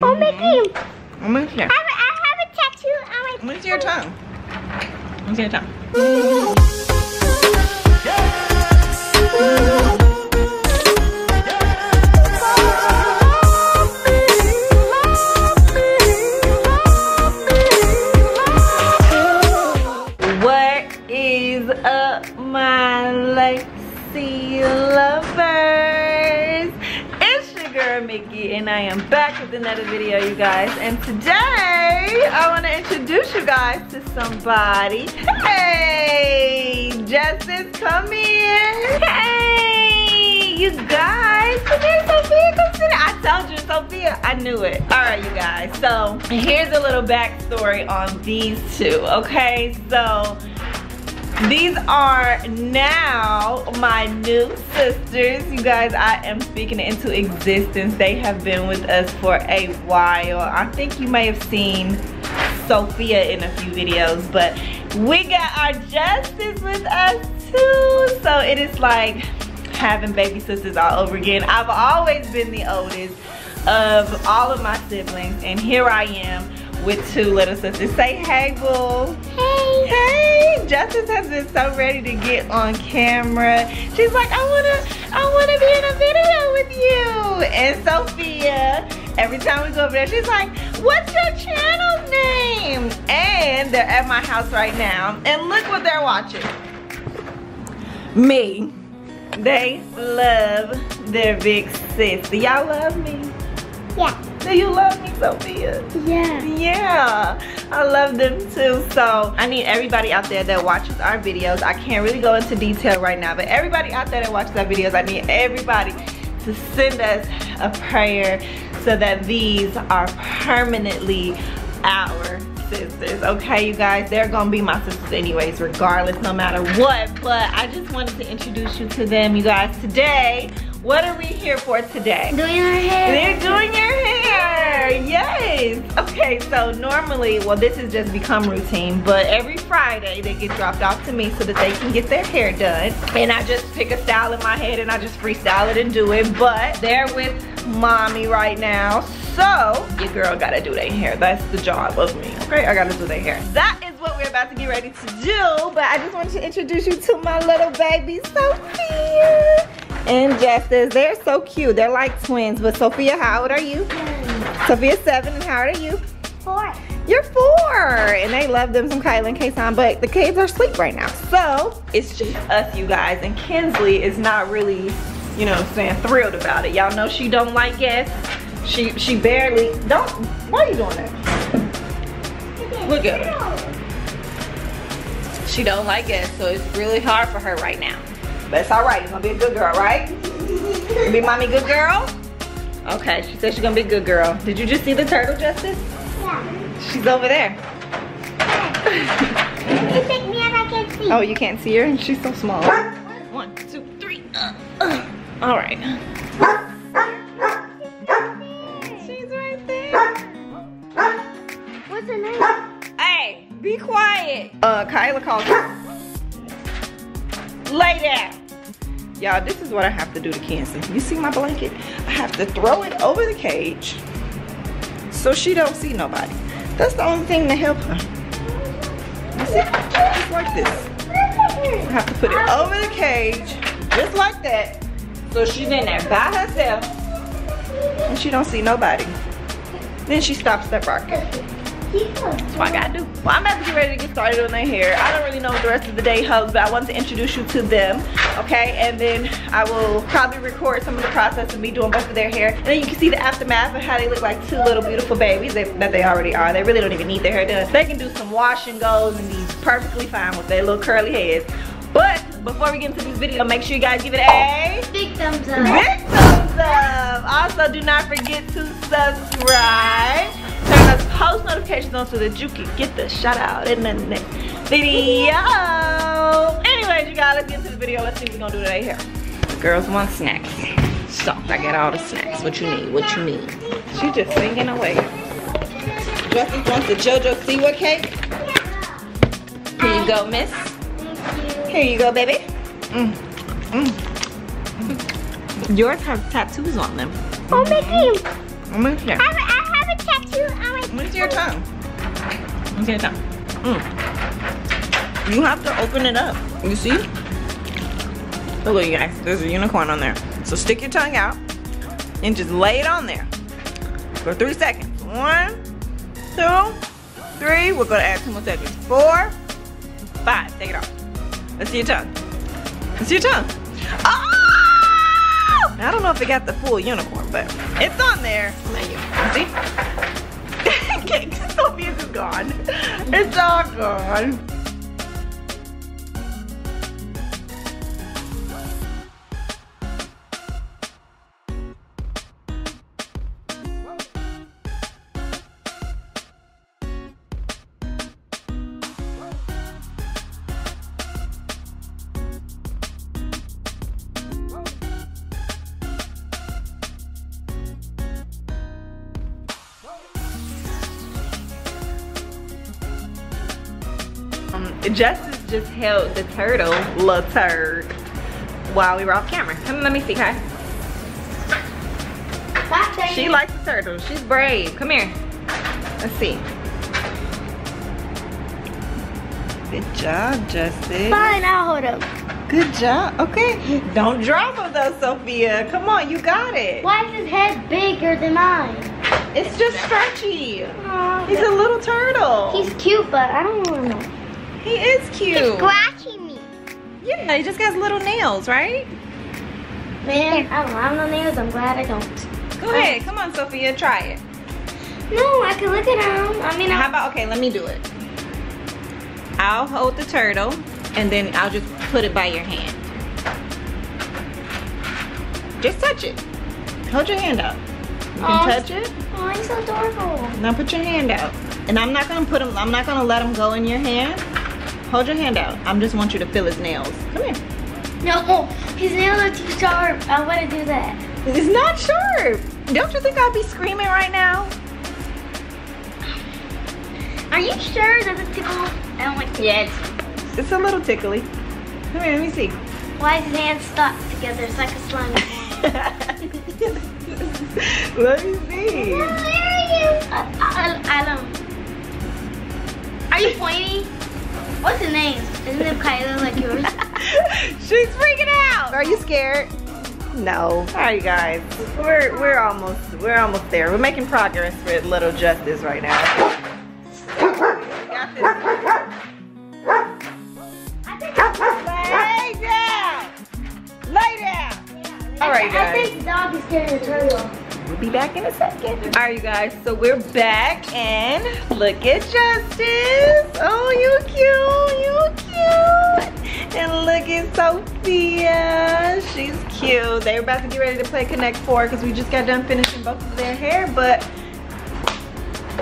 Oh, Mickey. Let me see. I I have a tattoo on my Let me see your tongue. Let me see your tongue. What is up, my Lacy lovers? Mickey, and I am back with another video, you guys. And today, I want to introduce you guys to somebody. Hey, Justice, come here. Hey, you guys. Today, Sophia comes in. I told you, Sophia. I knew it. All right, you guys. So here's a little backstory on these two. Okay, so. These are now my new sisters. You guys, I am speaking into existence. They have been with us for a while. I think you may have seen Sophia in a few videos, but we got our Justice with us too. So it is like having baby sisters all over again. I've always been the oldest of all of my siblings, and here I am with two little sisters. Say hey, boo. Hey. Hey, Justice has been so ready to get on camera. She's like, I wanna, I wanna be in a video with you. And Sophia, every time we go over there, she's like, what's your channel's name? And they're at my house right now. And look what they're watching. Me. They love their big sis. Do y'all love me? Yeah. Do you love me, Sophia? Yeah. Yeah, I love them too. So I need everybody out there that watches our videos. I can't really go into detail right now, but everybody out there that watches our videos, I need everybody to send us a prayer so that these are permanently our sisters okay you guys they're gonna be my sisters anyways regardless no matter what but i just wanted to introduce you to them you guys today what are we here for today Doing our hair. they're doing your hair. Yes. Okay, so normally, well, this has just become routine, but every Friday they get dropped off to me so that they can get their hair done. And I just pick a style in my head and I just freestyle it and do it. But they're with mommy right now. So your girl gotta do their hair. That's the job of me. Okay, I gotta do their hair. That is what we're about to get ready to do. But I just wanted to introduce you to my little baby, Sophia and Justice. They're so cute. They're like twins. But Sophia, how old are you? Sophia, seven, and how old are you? Four. You're four. And they love them some Kaela and Kason, but the kids are asleep right now. So it's just us, you guys. And Kinsley is not really, you know what I'm saying, thrilled about it. Y'all know she don't like guests. She she barely don't why are you doing that? Look at her. She don't like guests, so it's really hard for her right now. But it's alright, you're gonna be a good girl, right? Be mommy good girl? Okay, she said she's gonna be a good girl. Did you just see the turtle, Justice? Yeah. She's over there. You pick me up, I can see. Oh, you can't see her? She's so small. One, two, three. Uh, uh. All right. She's right there. What's her name? Hey, be quiet. Uh, Kyla called Lay down. Y'all, this is what I have to do to Kenzie. You see my blanket? I have to throw it over the cage so she don't see nobody. That's the only thing to help her. You see? Just like this. I have to put it over the cage, just like that. So she's in there by herself and she don't see nobody. Then she stops that rocking. That's what I gotta do. Well, I'm about to get ready to get started on their hair. I don't really know what the rest of the day holds, but I want to introduce you to them, okay? And then I will probably record some of the process of me doing both of their hair. And then you can see the aftermath of how they look like two little beautiful babies that, that they already are. They really don't even need their hair done. They can do some wash and goes and be perfectly fine with their little curly heads. But before we get into this video, make sure you guys give it a Big thumbs up. Big thumbs up. Also, do not forget to subscribe. Post notifications on so that you can get the shout out in the next video. Anyways, you guys, let's get into the video. Let's see what we're gonna do today here. The girls want snacks. So, I got all the snacks. What you need? What you need? She just singing away. Justin wants the JoJo Siwa cake. Here you go, miss. Here you go, baby. Mm. Mm. Yours have tattoos on them. Oh, Mickey. I'm in here. I have, I have a do I Let me see your tongue. Let me see your tongue. Mm. You have to open it up. You see? Look, you guys. There's a unicorn on there. So stick your tongue out and just lay it on there for three seconds. One, two, three. We're gonna add two more seconds. Four, five. Take it off. Let's see your tongue. Let's see your tongue. Oh! I don't know if it got the full unicorn, but it's on there. See? Sophia's is gone. It's all gone. Um, Justice just held the turtle, little turd, while we were off camera. Come, let me see, Kai. She likes the turtle. She's brave. Come here. Let's see. Good job, Justice. Fine, I'll hold him. Good job. Okay. Don't drop him though, Sophia. Come on, you got it. Why is his head bigger than mine? It's just stretchy. Aw, He's a little turtle. He's cute, but I don't want to know. He is cute. He's scratching me. Yeah, he just got little nails, right? Man, I don't have no nails. I'm glad I don't. Go ahead. Come on, Sophia. Try it. No, I can look at him. I mean, How I, about, okay, let me do it. I'll hold the turtle and then I'll just put it by your hand. Just touch it. Hold your hand out. You can Aw. touch it. oh, he's so adorable. Now put your hand out. And I'm not gonna put him, I'm not gonna let him go in your hand. Hold your hand out. I just want you to feel his nails. Come here. No, his nails are too sharp. I want to do that. It's not sharp. Don't you think I'd be screaming right now? Are you sure that it's tickle? I don't like Yes. It's a little tickly. Come here, let me see. Why is his hands stuck together? It's like a slime. let me see. Where are you? I, I, I don't. Are you pointing? What's his name? Isn't it Kyla like yours? She's freaking out. Are you scared? No. All right, guys. We're we're almost we're almost there. We're making progress with little Justice right now. We got this. Lay down. Lay down. All right, I guys. think the dog is scared of the turtle. Be back in a second. All right, you guys. So we're back and look at Justice. Oh, you cute. You cute. And look at Sophia. She's cute. They're about to get ready to play Connect Four because we just got done finishing both of their hair, but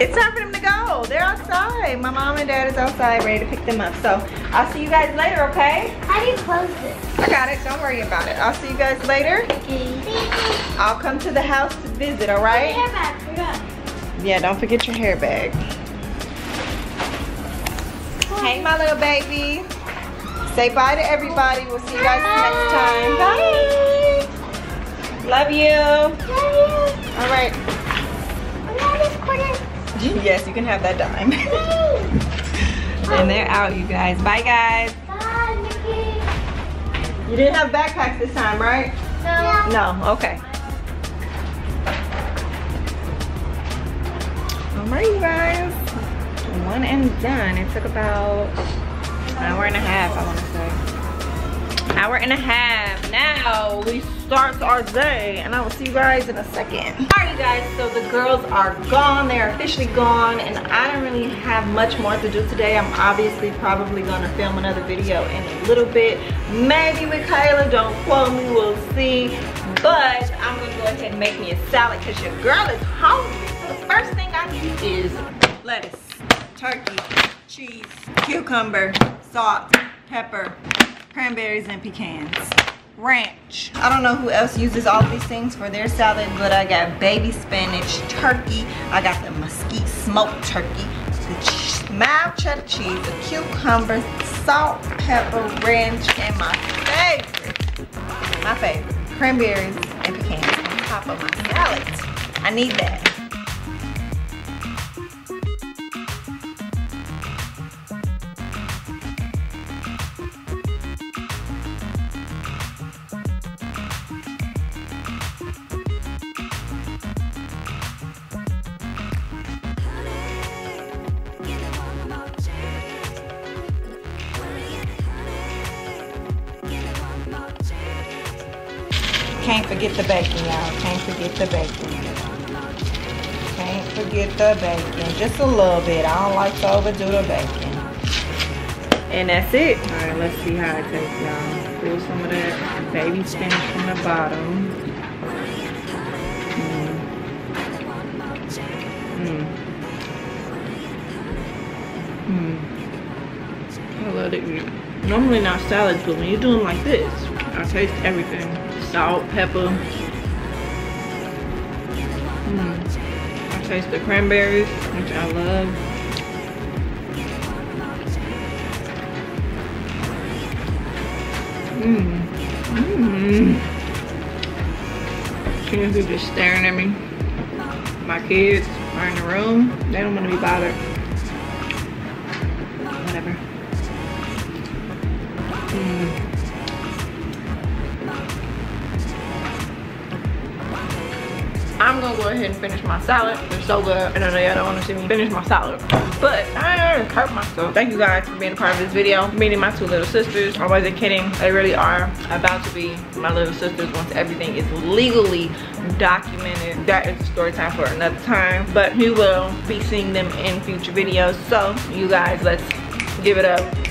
it's time for them to go. They're outside. My mom and dad is outside ready to pick them up. So I'll see you guys later, okay? How do you close this? I got it. Don't worry about it. I'll see you guys later. Okay. I'll come to the house to visit, all right? Yeah, don't forget your hair bag. Hey, my little baby. Say bye to everybody. We'll see you guys next time. Bye. Love you. All right. Yes, you can have that dime. and they're out, you guys. Bye, guys. You didn't have backpacks this time, right? No. No, okay. All right, you guys. One and done. It took about an hour and a half, I want to say. Hour and a half. Now we start our day, and I will see you guys in a second. All right, you guys. So the girls are gone. They are officially gone, and I don't really have much more to do today. I'm obviously probably gonna film another video in a little bit. Maybe with Kaela. Don't quote me. We'll see. But I'm gonna go ahead and make me a salad because your girl is hungry. The first thing I need is lettuce, turkey, cheese, cucumber, salt, pepper, cranberries, and pecans. Ranch. I don't know who else uses all these things for their salad, but I got baby spinach, turkey. I got the mesquite smoked turkey, the mild cheddar cheese, the cucumber, salt, pepper, ranch, and my favorite, my favorite, cranberries and pecans on top of my salad. I need that. Can't forget the bacon, y'all. Can't forget the bacon. Can't forget the bacon. Just a little bit. I don't like to overdo the bacon. And that's it. All right, let's see how it tastes, y'all. Pull some of that baby spinach from the bottom. Mm. I love it. Normally not salads, but when you're doing like this, I taste everything. Salt, pepper. Mm. I taste the cranberries, which I love. Mmm. Mmm. Kids are just staring at me. My kids are in the room. They don't want to be bothered. Gonna go ahead and finish my salad. It's so good. And I know y'all don't wanna see me finish my salad. But I hurt myself. Thank you guys for being a part of this video. Meeting my two little sisters. I wasn't kidding. They really are about to be my little sisters once everything is legally documented. That is a story time for another time. But we will be seeing them in future videos. So you guys, let's give it up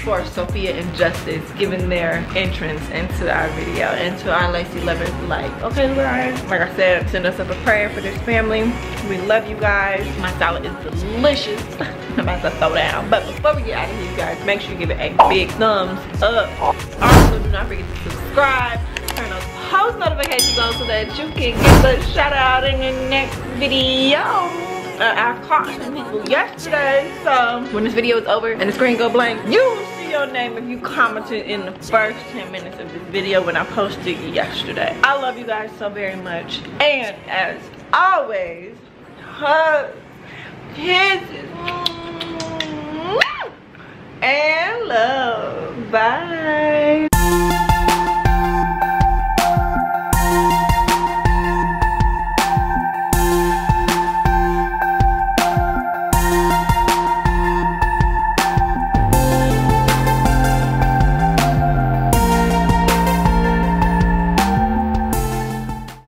for Sophia and Justice giving their entrance into our video, into our Lacy Lovers like, okay guys, like I said, send us up a prayer for this family. We love you guys. My salad is delicious. I'm about to throw down. But before we get out of here, you guys, make sure you give it a big thumbs up. Also, do not forget to subscribe. Turn those post notifications on so that you can get the shout out in the next video I caught some people yesterday. So when this video is over and the screen go blank, you will see your name if you commented in the first 10 minutes of this video when I posted yesterday. I love you guys so very much. And as always, hugs, kisses, and love. Bye.